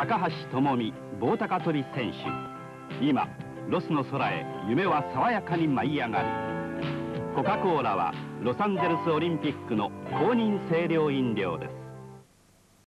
高橋智美棒高跳び選手。今ロスの空へ夢は爽やかに舞い上がる。コカ・コーラはロサンゼルスオリンピックの公認清涼飲料です。